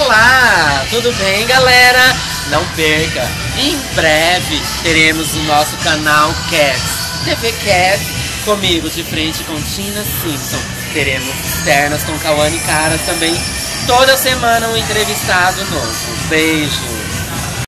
Olá, tudo bem, galera? Não perca, em breve teremos o nosso canal Cats, TV Cats, comigo de frente com Tina Simpson. Teremos externas com Cauane Caras também. Toda semana um entrevistado novo. Beijo!